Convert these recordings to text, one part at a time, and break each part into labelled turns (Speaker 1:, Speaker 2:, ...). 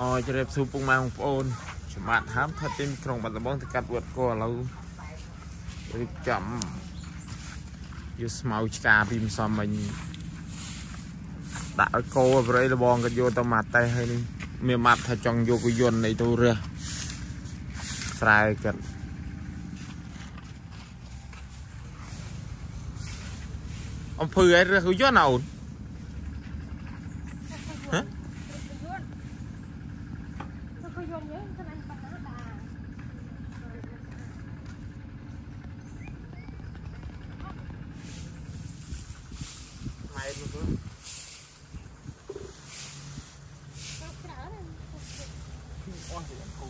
Speaker 1: អរជម្រាបសួរពុកម៉ែបងប្អូនខ្ញុំបាទហាមថាទីក្រុងបាត់ដំបងទៅកាត់វត្តក៏ឥឡូវរៀបចំយកស្មៅឆ្កាពីម្សំមិញដាក់ឲ្យកោបរិយរបងក៏យកទៅមកតេះហើយនេះមានម៉ាត់ថាចង់យកយន្តនៃទៅរះស្រែកាត់អំភើឲ្យរើសយន្តអូន
Speaker 2: Tôi có dùng nhớ cái anh bà nó bà
Speaker 1: ម៉ែទៅទៅ
Speaker 2: Nó trở lên
Speaker 1: អស់ទៅគូ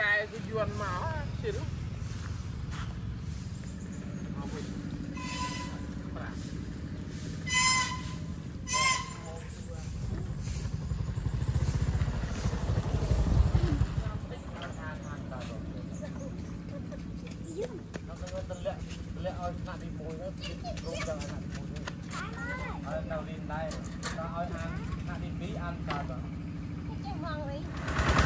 Speaker 1: យាយគឺយន់មកជិលមកវិញប្រាក់ nó có cái tân lệ tân lệ ơi nặng đi mùi nó đi rôm ra nặng đi mùi ơi nào đi đây nó ơi ăn nặng đi bí ăn cả rồi
Speaker 2: Cái mong ấy
Speaker 1: រូចហើយបានប្រហែលនា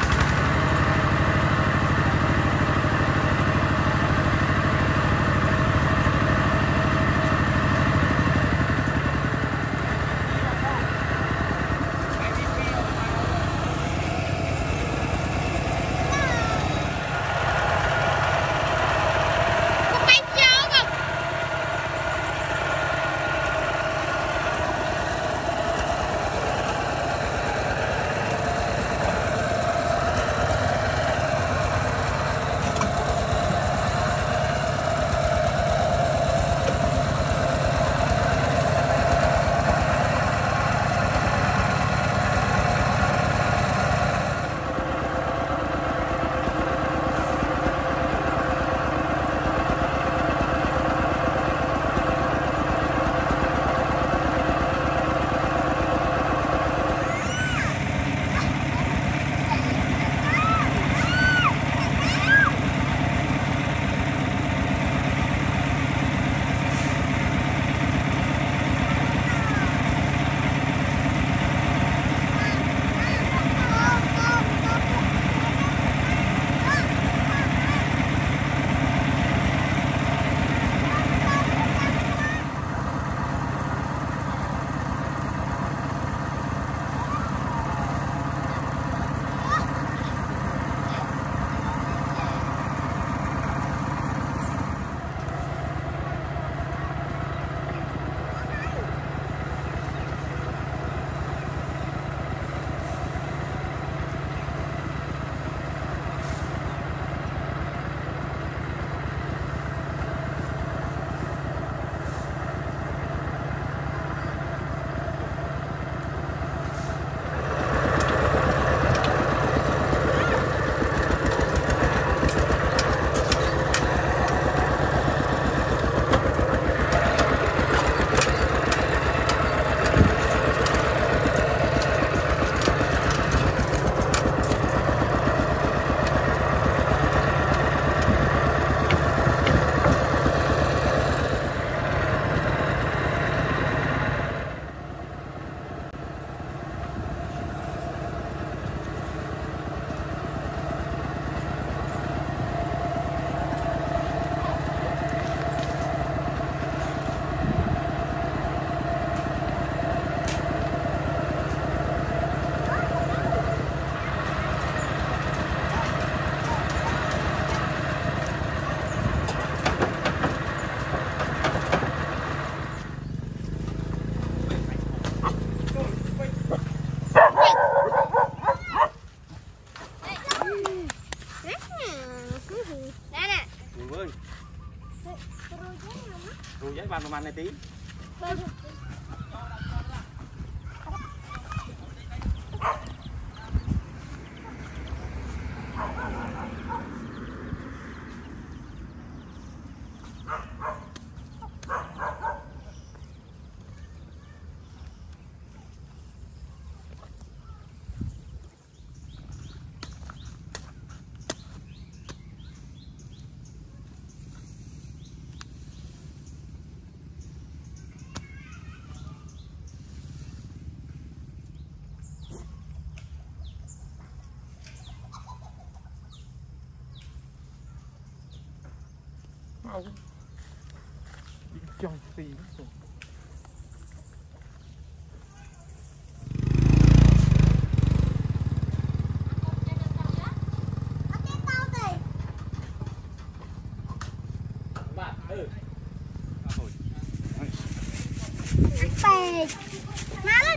Speaker 1: ទី
Speaker 2: អ
Speaker 1: mau đi trong xì rồi បាទអឺ
Speaker 3: ពេកណាលេ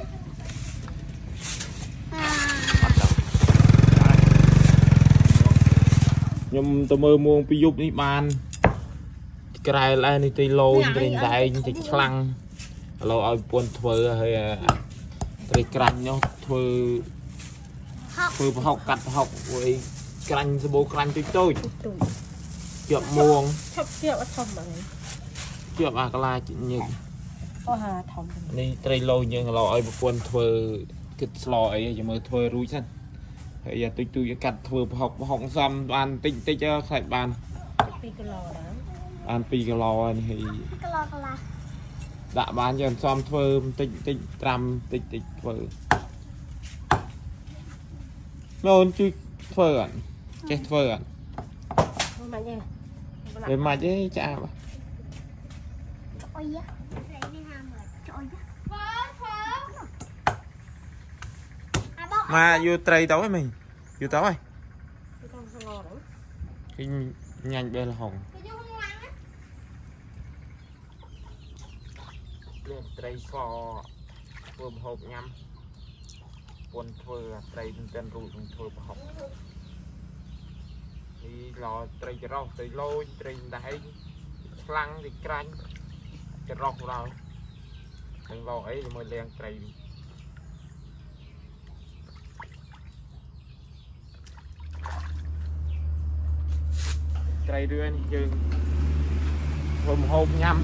Speaker 3: អា
Speaker 1: ខ្ញុំទៅមើលមួងពីយប់នេះបាន ក្រែលឯនេះទីលោញត្រីដែងទីខ្លាំងឥឡូវឲ្យពន្ធធ្វើហើយអាត្រីក្រាញ់នោះធ្វើ
Speaker 3: ហក
Speaker 1: ធ្វើប្រហុកកាត់ប្រហុកអីក្រាញ់សបោក្រាញ់តូចតូច
Speaker 3: ទូ
Speaker 1: ជាប់មួង
Speaker 3: ឈប់ជាអត់ធំហ្នឹង
Speaker 1: ជាប់អាកលាញឹក
Speaker 3: អូហាធំ
Speaker 1: នេះត្រីលោយើងឥឡូវឲ្យប្រពន្ធធ្វើគិតស្លអីចាំមើលធ្វើរួចសិនហើយអាទុយទុយកាត់ធ្វើប្រហុកប្រហុកសំបានតិចតិចខ្លាច់បាន
Speaker 3: 2គីឡូដែរ
Speaker 1: បាន2គីឡូហើយនេះហើយ
Speaker 3: គីឡូកន្លះ
Speaker 1: ដាក់បានយើងសំធ្វើបន្តិចបន្តិចត្រាំបន្តិចបន្តិចធ្វើម៉ូនជួយធ្វើអត់ចេះធ្វើអត់
Speaker 3: មិនទេ
Speaker 1: វាមិនទេចាស់
Speaker 3: អុយនេះហាមើលចុយធ្វើធ្វើអាបោក
Speaker 1: មកយកត្រីទៅហីមិញយកទៅហី
Speaker 3: ក្នុងស្ងោហ្នឹង
Speaker 1: ឃើញញ៉ាញ់បេះលហុង
Speaker 3: ទៅយកក្នុងឡាំងណា
Speaker 1: លេងត្រីសធ្វើម្ហូបញ៉ាំពន់ធ្វើអាត្រីមិនទាន់រួចនឹងធ្វើប្រហុកនេះឡត្រីចរោះត្រីលោញត្រីដែងខ្លាំងត្រីក្រាញ់ចរោះដល់នឹងឡអីមើលលៀងត្រីនេះត្រីរឿនេះយើងធ្វើម្ហូបញ៉ាំ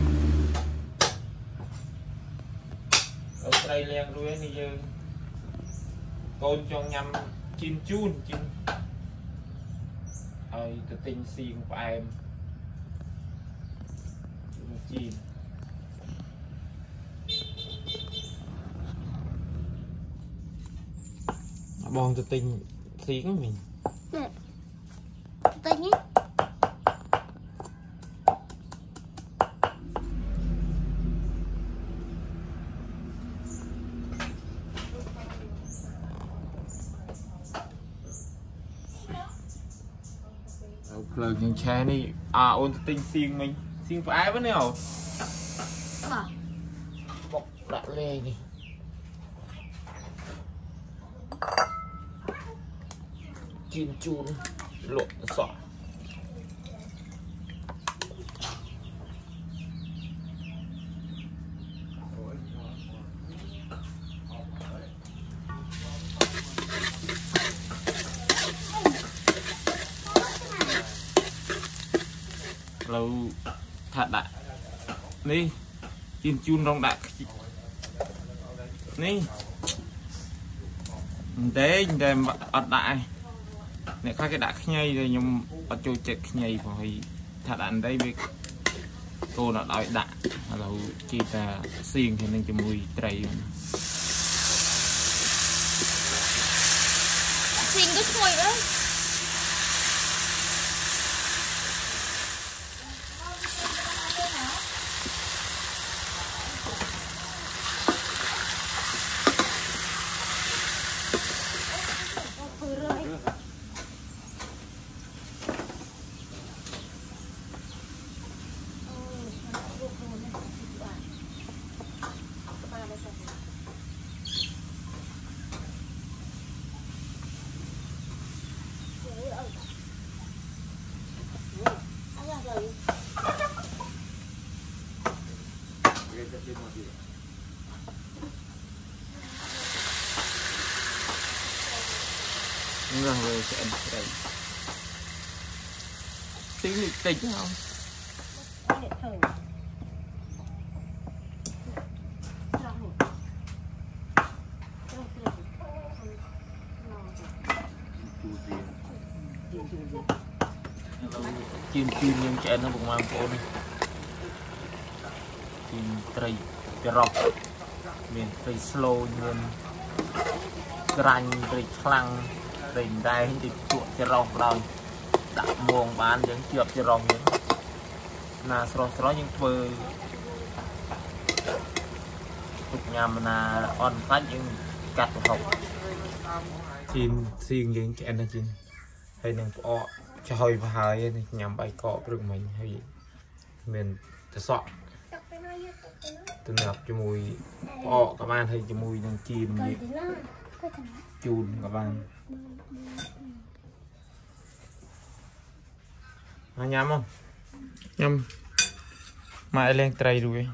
Speaker 1: អត់ត្រីលៀងរួយនេះយើងកូនចង់ញ៉ាំជីនជូនជីនហើយទៅទិញសៀងផ្អែមជីនបងទៅទិញសៀងហ្នឹងមិញ
Speaker 3: ទៅនេះ
Speaker 1: ហើយភ្លើងយើង ឆេះនេះអាអូនទៅទិញសៀងមិញសៀងផ្អែមហ្នឹងអូ
Speaker 3: បាទ
Speaker 1: បុកដាក់លេងនេះជីនជូនលក់សក់ឥឡូវថាដាក់ នេះជីនជូនរងដាក់ខ្ជិនេះអញ្ទេអញ្ទេអត់ដាក់ឯងអ្នកខ្លះគេដាក់ខ្ញីតែខ្ញុំអត់ចូលចិត្តខ្ញីព្រោះហើយថាដាក់អញ្ទេវាកូនអត់ឲ្យដាក់ឥឡូវជីតាសៀងគ្នានឹងជាមួយត្រី
Speaker 3: ស៊ីងក៏ឈ្ងុយដែរ
Speaker 1: tí lịch tịch không
Speaker 3: នេះធ្វើច្រោះនេះច្រោះទៀត
Speaker 1: ជឿនជឿនយើងឆ្អិនហ្នឹងបងប្អូនជឿនត្រីចរោះមានត្រីស្លូមានក្រាញ់ត្រីខ្លាំងត្រីដែងត្រីជក់ចរោះដល់ ដាក់មួងបានយើងជាប់ចរោះយើងណាស្រស់ស្រស់យើងធ្វើទុកញ៉ាំណាអន់ខ្លាច់យើងកាត់ប្រហុកជីនសៀងយើងឆ្អិនណាជីនហើយនឹងផ្អកចុយប្រហើយនេះញ៉ាំបាយកកព្រឹកមិញហើយមានតសក់
Speaker 3: Tập cái này nhá, tập cái này.
Speaker 1: ទំនាក់ជាមួយផ្អកក៏បានហើយជាមួយនឹងជីន
Speaker 3: Coi
Speaker 1: នេះ
Speaker 3: thế nào. Coi thế nào.
Speaker 1: ជូនក៏បាន ញ៉ាំមកញ៉ាំមកឲ្យលេងត្រីរួច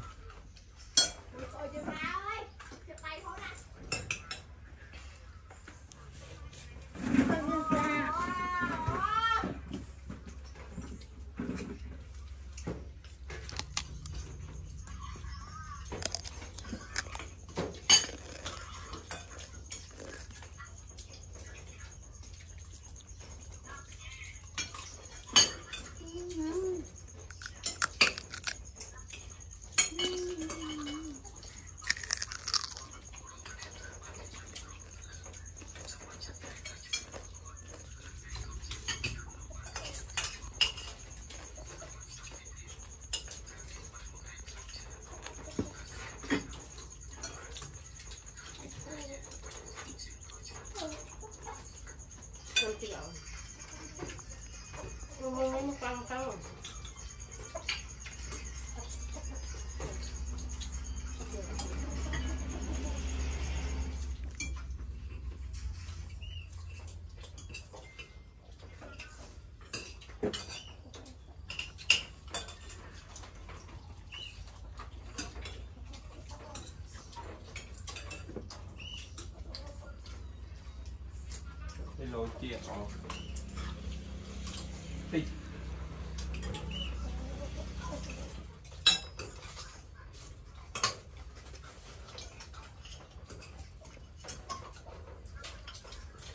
Speaker 3: Coi như là
Speaker 1: នេះលោ ជាអស់តិច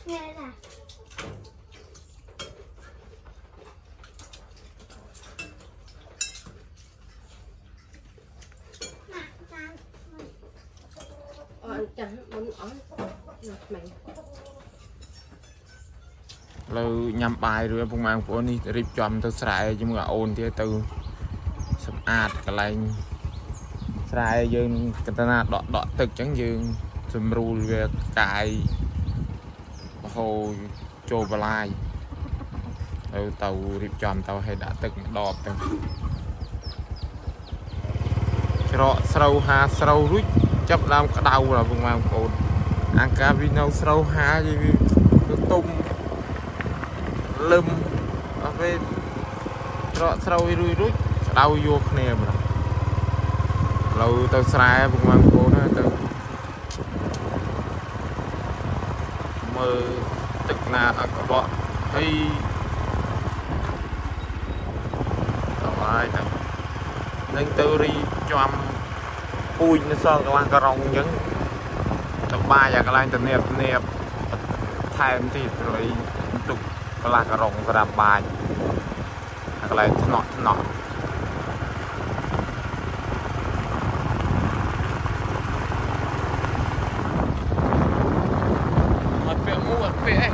Speaker 3: nghe là Nè, chan.
Speaker 2: អត់ចាស់មុនអត់ណាស់ម៉េច
Speaker 1: ឥឡូវញ៉ាំបាយរួចពុកម៉ែបងប្អូននេះរៀបចំទៅស្រែជាមួយអាអូនទៀតទៅសម្អាតកន្លែងស្រែយើងកណ្ដាលដកដកទឹកអញ្ចឹងយើងសម្រួលវាកាយបហូរចូលបន្លាយទៅទៅរៀបចំទៅឲ្យដាក់ទឹកម្ដបទៅច្រកស្រូវហាស្រូវរួចចាប់ដើមក្តៅដល់ពុកម៉ែបងប្អូនអាកាវានៅស្រូវហាយវាទៅទុំ លឹមអស់ពេលត្រកស្រូវរួយរួចក្តៅយកគ្នាម្ដងឥឡូវទៅស្រែពុកម៉ែបងប្អូនណាទៅមើលទឹកណាអត់កបក់ហើយដល់ហើយទៅនឹងទៅរីចំពូជនៅសល់កន្លះការ៉ុងអញ្ចឹងទៅបាយអាកន្លែងទៅនៀបនៀបថែមទៀតរួយទុក កន្លះការ៉ុងសម្រាប់បាញអាកន្លែងថ្នាក់ថ្នាក់អត់ពាក់មួកអត់ពាក់អី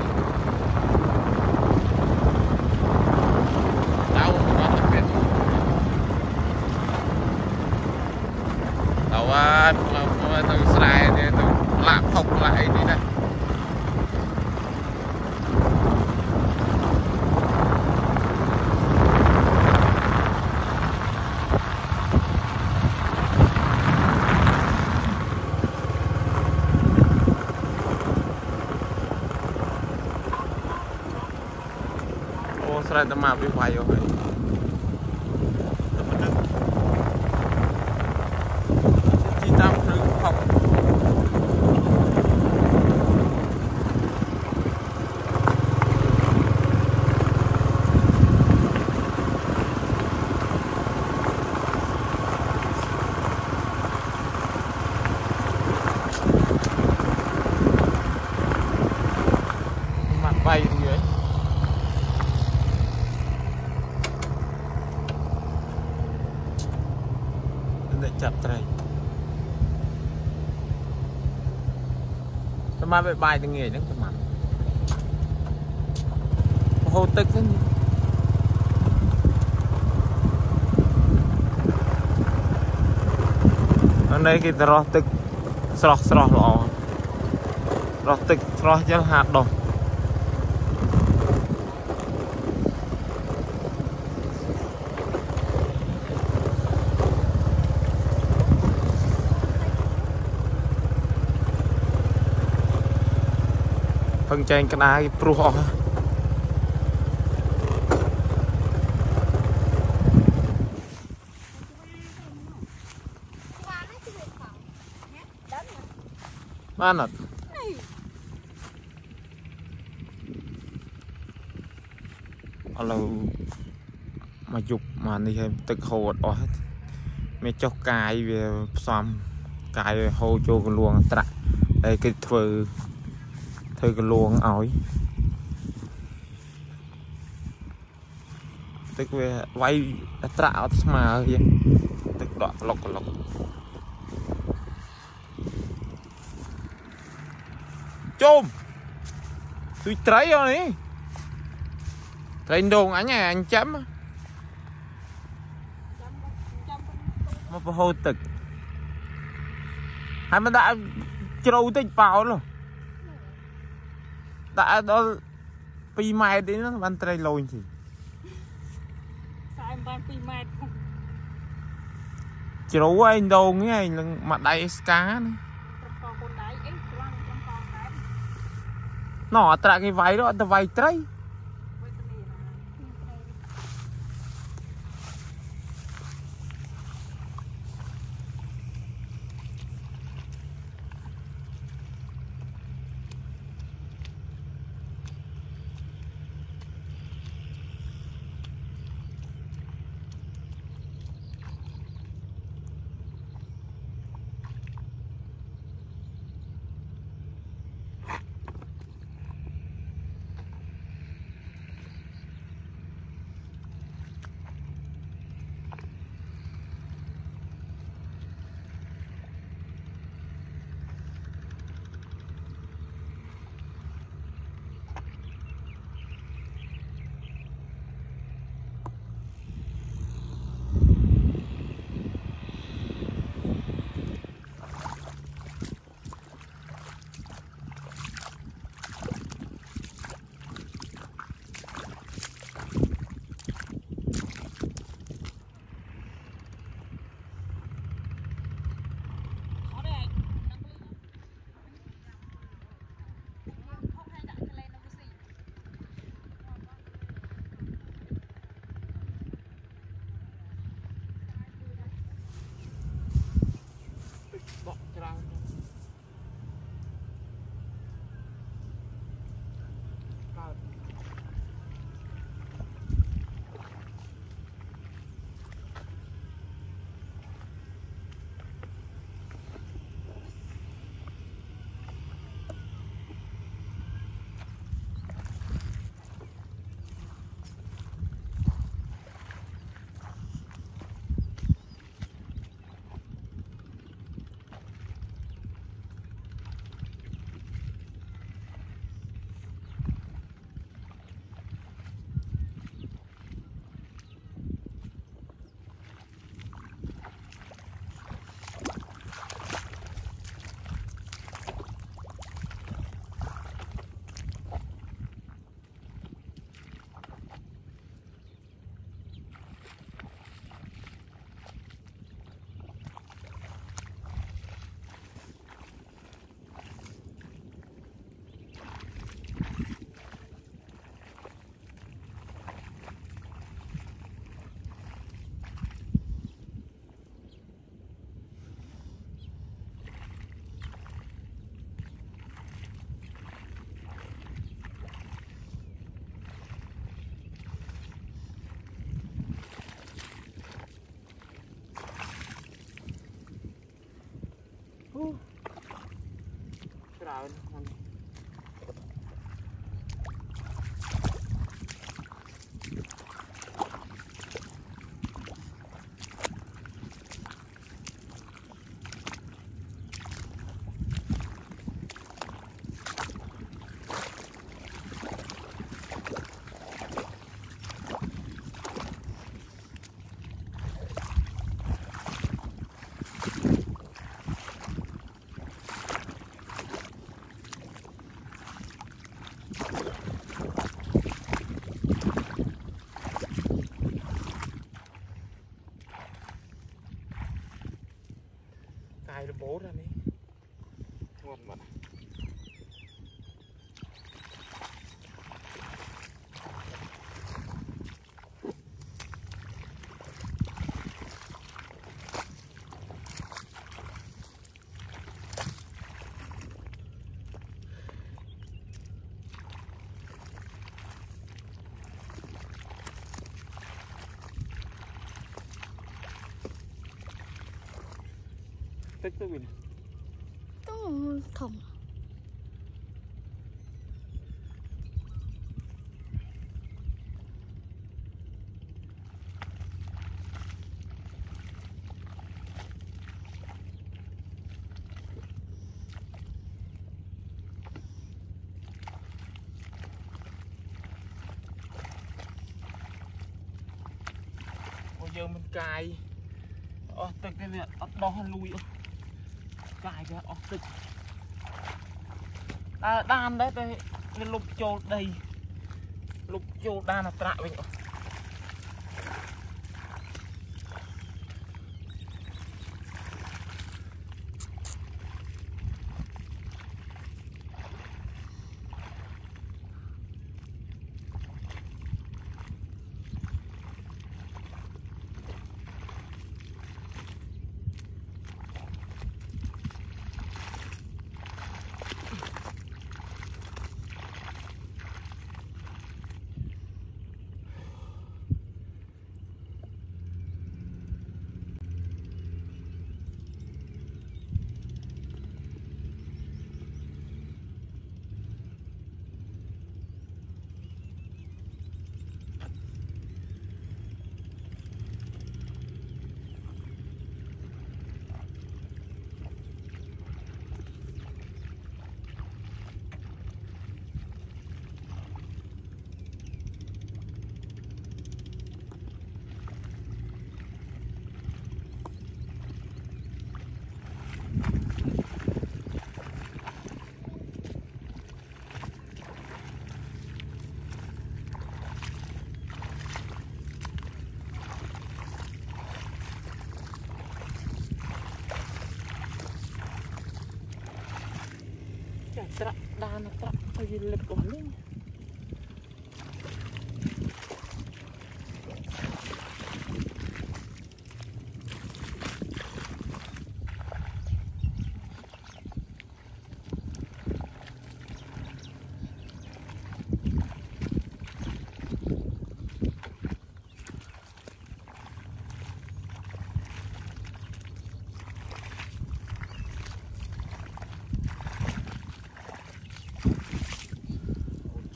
Speaker 1: ដៅអត់ពាក់មួកដៅអត់មកទៅស្រែនេះទៅឡាក់ផុកឡាក់អីនេះណា អូស្រែតមកវា បានវាបាយទៅងាយហ្នឹងប្រហែលហូតទឹកហ្នឹងអានេះគេទៅរស់ទឹកស្រស់ស្រស់ល្អរស់ទឹកស្រស់យល់ហាត់ដោះ ពឹងចែងក្តារគេព្រោះអស់
Speaker 3: qua nó chứ được phòng nhé đến mà
Speaker 1: បានអត់ឥឡូវមកយប់មកនេះហើយទឹកហូរអត់អស់ទេមានចុះកាយវាផ្សំកាយវាហូរចូលកលួងត្រាក់ហើយគេធ្វើ ធ្វើកលួងឲ្យទឹកវាវាយត្រាក់អត់ស្មើទេទឹកដក់ក្លុកក្លុក chôm tôi ត្រី rồi nè ត្រី đồn anh này anh chấm mà phải hô tực hai mà đã trâu tích bao luôn đã đó pi mai đến nó ban ត្រី lôi thì
Speaker 2: ខ្សែបាន2ម៉ែត្រ
Speaker 1: trâu anh đồn cái này mặt đầy ska này
Speaker 2: ប្រកបកូនដៃអីខ្លាំងក្នុងកងដែរ
Speaker 1: nó trả cái váy đó tao váy ត្រី
Speaker 2: ទឹក
Speaker 1: ទៅវិញ
Speaker 3: ទៅធំ
Speaker 1: អូយើងមិនកាយអស់ទឹកទេវាអត់ដោះលួយអស់ កាយវាអស់ទឹកដើរដានដែរតែវាលុបចូលដីលុបចូលដានអត្រាក់វិញអស់ ចា ត្រាក់ដានត្រាក់ទៅវាលឹកអស់នេះ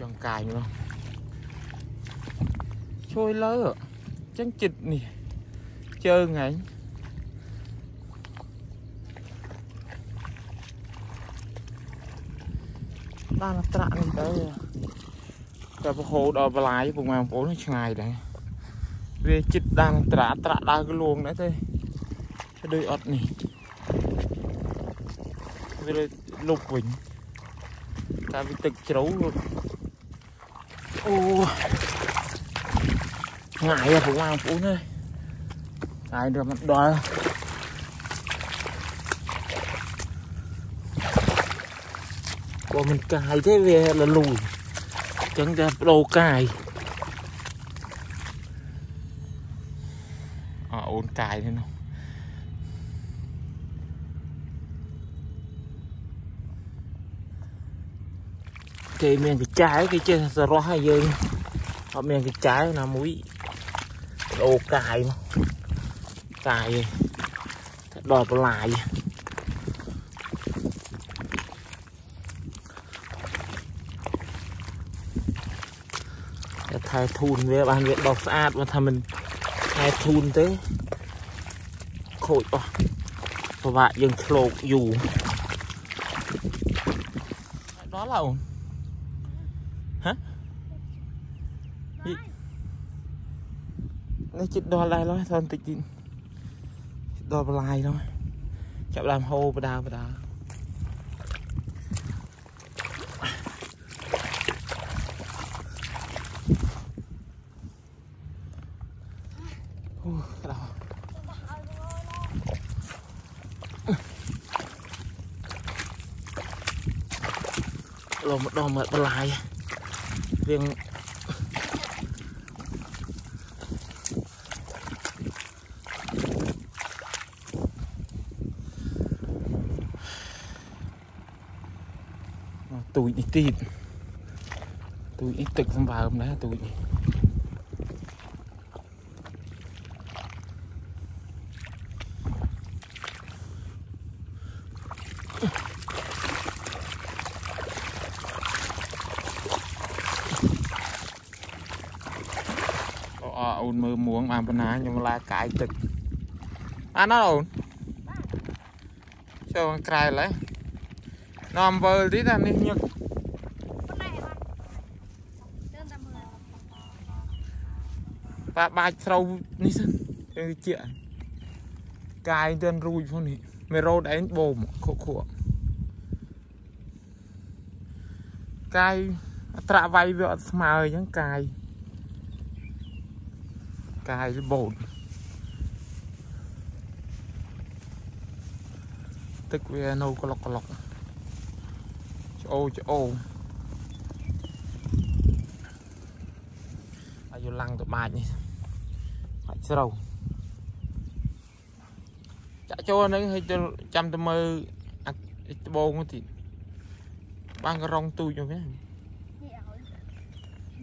Speaker 1: ចង់ កាយមកជួយលើចឹងចិត្តនេះជើងហែងបានត្រាក់នេះទៅតែប្រហូរដល់បន្លាយពុកម៉ែបងប្អូនឆ្ងាយដែរវាចិត្តដានត្រាក់ត្រាក់ដើរក្លួងដែរទេដូចអត់នេះវាលុបវិញតែវាទឹកជ្រៅ អូងាយហ៎បងប្អូនអើយងាយដល់មិនដល់បើមិនកាយទេវាលលូយអញ្ចឹងតែបដូរកាយអអូនកាយនេះនោះ គេមានកញ្ចែគេចេះសរោះឲ្យយើងអត់មានកញ្ចែណាមួយអូកាយមកកាយតែដល់បន្លាយតែថែធូនវាបានវាដុះស្អាតបើថាមិនថែធូនទេខូចអស់ពិបាកយើងឆ្លោកយូរដល់ហើយអូន ជិតដល់ដែរឡើយថនតិចទៀតដល់បន្លាយឡើយចាប់ដើមហូរបដាបដាអូក្តៅលំដុំមកបន្លាយរៀង ទូចនេះទៀតទូចនេះទឹកសម្បើមដែរទូចនេះអូអូនមើលមួងបានប៉ុណ្ណាខ្ញុំឡាកាយទឹកអាណអូនចូលខាងក្រៅឡើយ នាំអំវើទីតានេះញឹក
Speaker 3: con này bạn đơn tầm mười
Speaker 1: បាបាច់ស្រូវនេះសិនគឺជាកាយទិនរួយផងនេះមេរ៉ូដឯងបូមខុខុកាយអត្រាវាយវាអត់ស្មើអញ្ចឹងកាយកាយបូតទឹកវានៅក្លុកក្លុកច្អូច្អូអាយុឡាំងទៅបាច់នេះបាច់ស្រូវចាក់ចូលហ្នឹងហើយទៅចាំទៅមើលអាត្បូងហ្នឹងទៀតបានក៏រងទូចនោះវា
Speaker 3: nhẹ rồi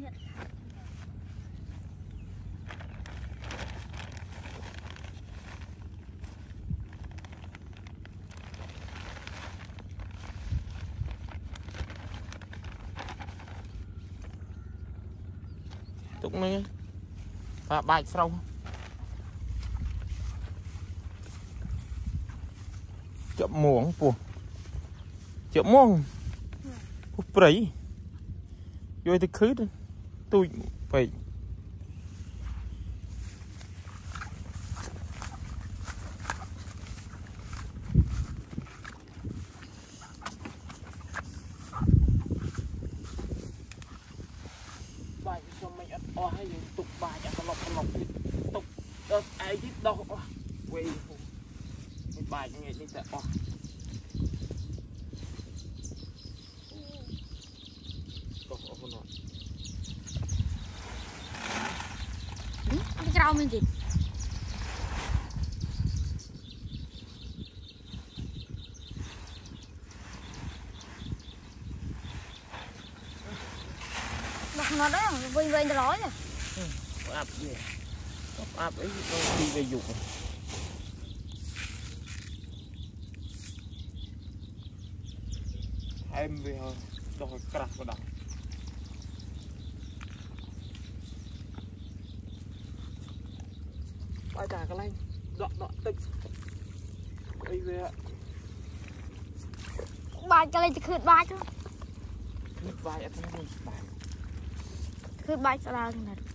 Speaker 3: nhẹ
Speaker 1: ទុកហ្នឹង បាបាច់ស្រូវជាប់មួងពោះជាប់មួងពោះព្រៃយកទៅខឺទៅទូចពេកបាច់ខ្ញុំមិនអត់អស់ហើយយើងទុកបាច់អាក្លុកក្លុកទៀតទុកដល់ឯងទៀតដោះអស់វេ មិនបាច់ងាយនេះតែអស់ដោះអស់នោះ
Speaker 3: cái rau mình gì មកមកដែរវិញវិញទៅរយ
Speaker 1: ផ្អាប់យេ អាប់អីទៅទីវាយុកហែមវាដោះឲ្យក្រាស់ក៏ដល់បាយតាកន្លែងដកដកទឹកអីវា
Speaker 3: បាច់ក៏លេងទៅខឿនបាច់ទៅ
Speaker 1: នេះបាយអត់ហ្នឹងបាយ
Speaker 3: ខឿនបាច់ស្ដារហ្នឹ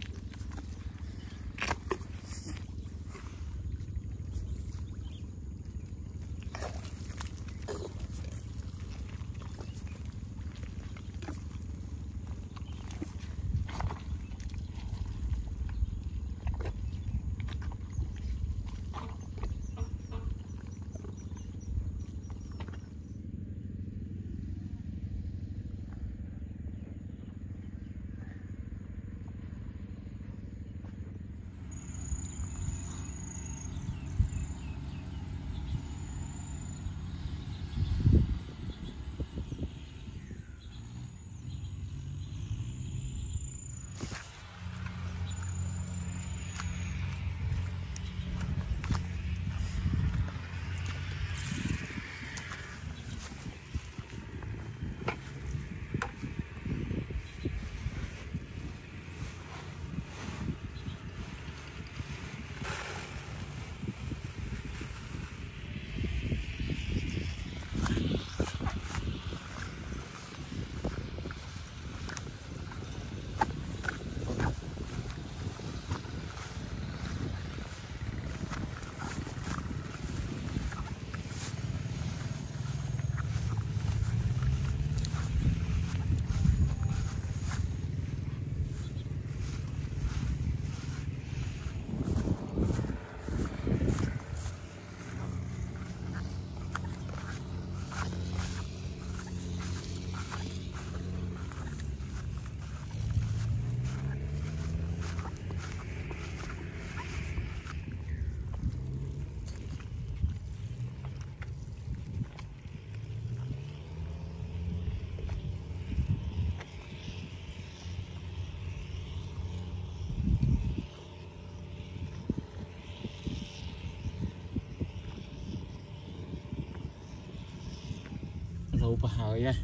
Speaker 1: ប្រហើយហ៎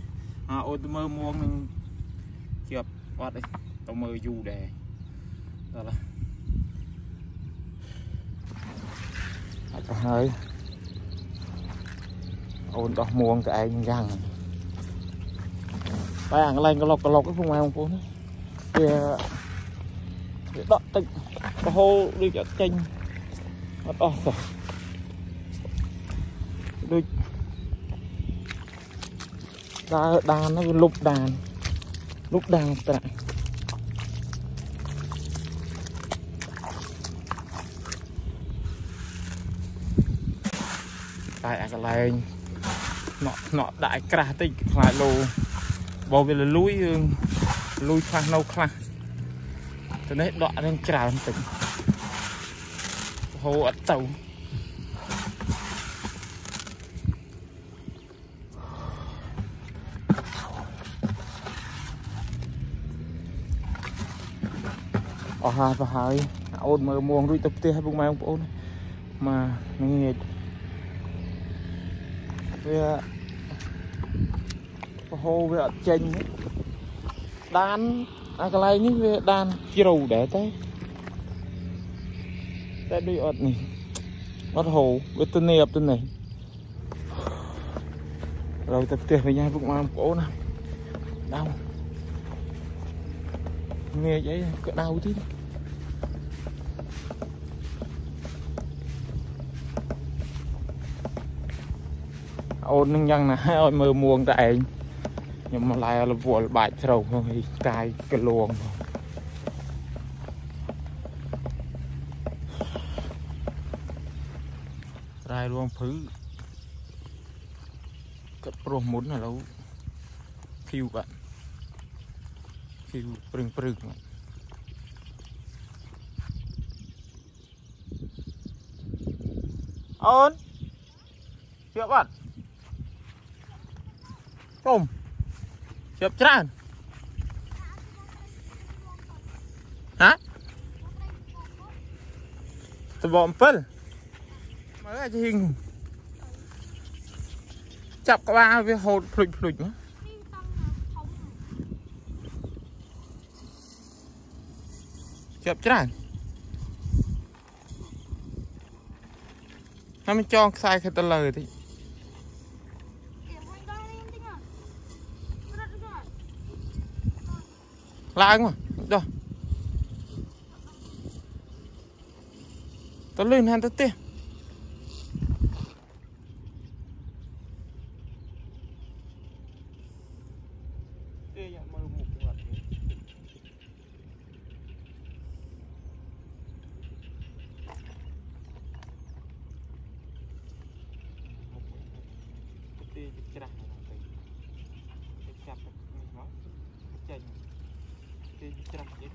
Speaker 1: អើអូនទៅមើលមួងនឹងជាប់អត់ទេទៅមើលយូរដែរដល់ហើយអត់ប្រហើយអូនដោះមួងទៅឯងយ៉ាងតែអាកន្លែងក្លុកក្លុកហ្នឹងពុកម៉ែបងប្អូនវាវាដកទឹករហូតដូចអត់ចេញអត់អស់សោះដូច ដើរដានហ្នឹងវាលុបដានលុបដានត្រាក់តែអាកន្លែងណក់ណក់ដាក់ឲ្យក្រាស់តិចខ្លាចលោបើវាលលួយយើងលួយខ្លះនៅខ្លះទៅនេះដកនឹងច្រើនតិចហូរអត់ទៅ អស់ហើយប្រហើយអូនមើលមួងរួចទៅផ្ទះឲ្យពុកម៉ែបងប្អូនមកងាយវាប្រហូរវាអត់ចេញដានអាកន្លែងនេះវាដានជ្រៅដែរតែតែដូចអត់នេះអត់ហូរវាទៅនេះអត់ទៅនេះเราទៅផ្ទះវិញហើយពុកម៉ែបងប្អូនណាដៅ ងាយអីក៏ដៅទៀតអូននឹងយ៉ាងណាឲ្យមើលមួងតែឯងខ្ញុំមកឡាយរវល់បាច់ជ្រៅក្នុងឯកាយកលួងរ៉ែរួងភឺកាត់ព្រោះមុនឥឡូវភីវបាត់ ភីវព្រឹងព្រឹងអូនជឿបាត់ជុំជឿច្រើនហ៎តបអំពិលមើលអាចហ៊ីងចាប់ក្បាលវាហូតភ្លុចភ្លុចមក ជាប់ច្រើនហើយមិនចងខ្សែខិតទៅលើតិចឡើងមកដោះទៅលឿនហានទៅទៀតទេយ៉ាមើលមុខគាត់ទេមុខទេច្រាស់ណាស់ទៅទៅចាប់ទៅនេះមកចេញ ទេច្រាស់ទៀត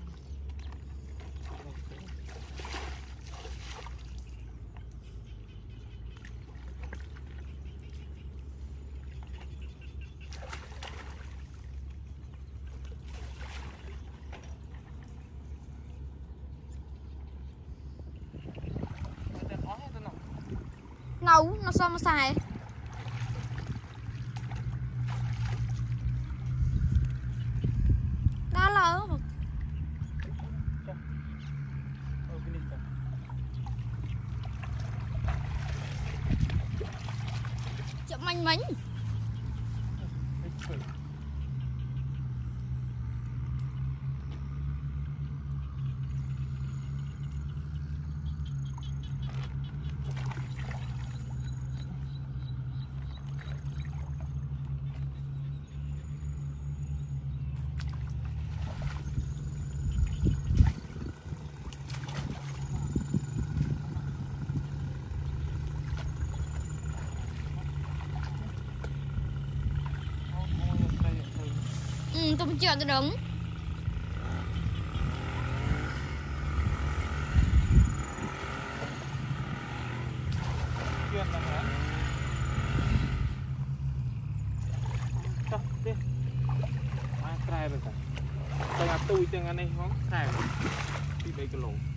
Speaker 1: តែអស់ទៅណោះ
Speaker 3: không chưa tôi đứng
Speaker 1: តែអាទូចទាំងអានេះហ្នឹងតែ2 3គីឡូ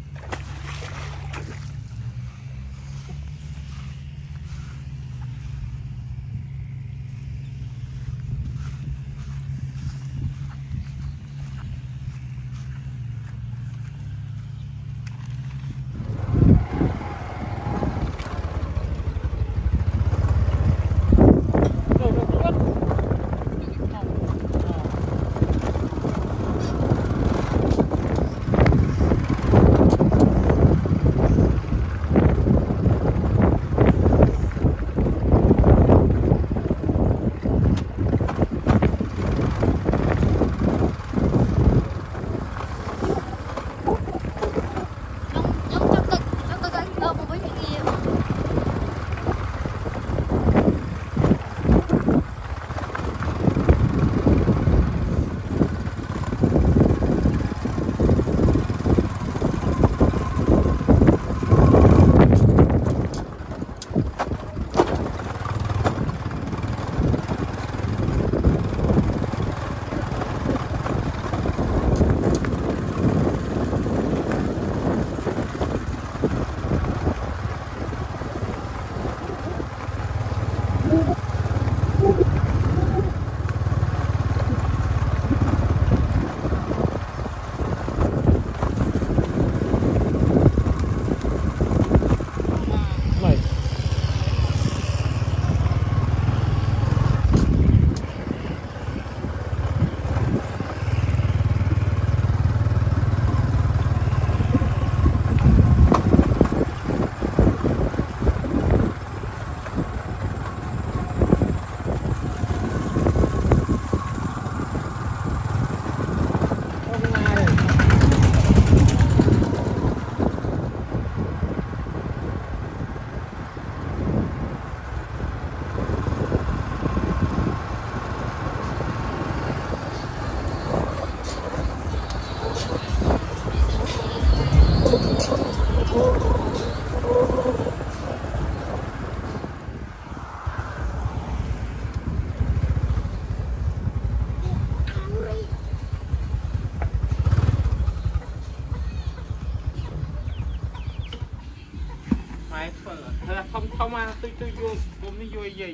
Speaker 1: ម៉ែធ្វើហឺធំធំមកទុយទុយយូរគុំនេះយូរយាយ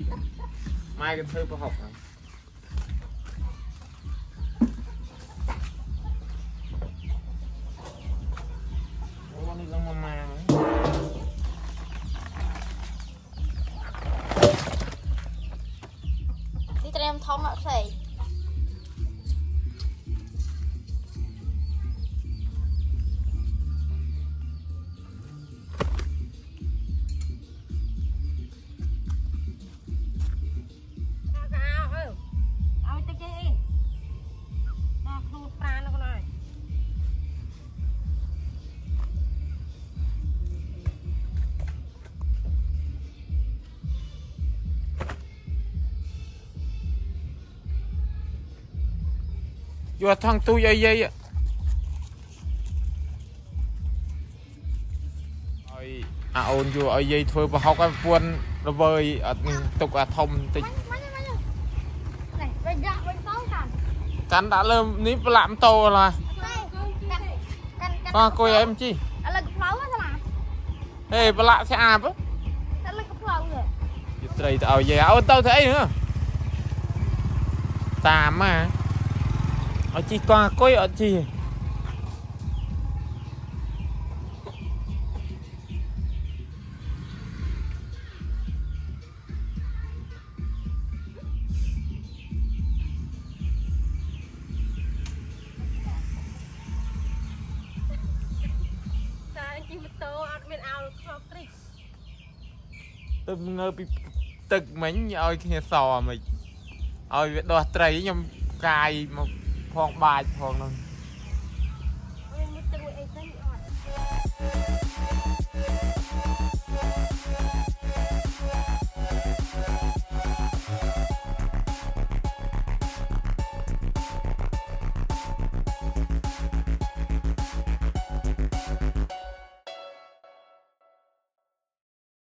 Speaker 1: ម៉ែក៏ធ្វើប្រហុក យកថងទូចឲ្យយាយឲ្យអាអូនយកឲ្យយាយធ្វើប្រហុកឲ្យពួនរវើយអត់នេះទុកអាធំតិច
Speaker 3: មិញមិញមិញ នេះវិញដាក់វិញបោកាន់
Speaker 1: កាន់ដាក់លើនេះប្រឡាក់ម៉ូតូឡា
Speaker 3: កាន់កាន់កាន់
Speaker 1: ក៏អង្គុយឲ្យមិនជី
Speaker 3: ឥឡូវកំ plau ហ្នឹងឡា
Speaker 1: ហេប្រឡាក់ស្អាតហ៎
Speaker 3: ឥឡូវកំ plau នេះ
Speaker 1: យកត្រីទៅឲ្យយាយអូនទៅធ្វើអីហ៎តាមមកឲ្យជីកអង្គុយអត់ជីទេ
Speaker 2: តែជិះម៉ូតូអត់មានអោខ្លោបត្រី
Speaker 1: ទៅងើពីទឹកមិញឲ្យគ្នាសមិនឲ្យវាដោះត្រីខ្ញុំកាយមក ផងបាច់ផងហ្នឹ